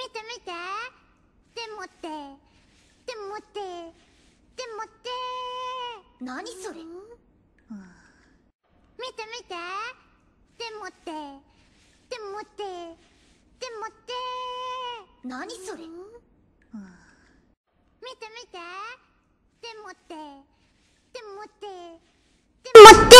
見て見て。でもって。でもって。でもって。何それ、うん、見て見て。でもって。でもって。でもって。何それ、うん、見て見て。でもって。でもって。でもって。